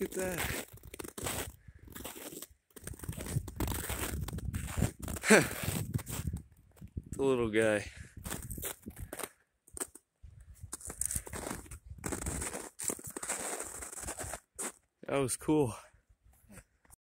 Look at that. the little guy. That was cool.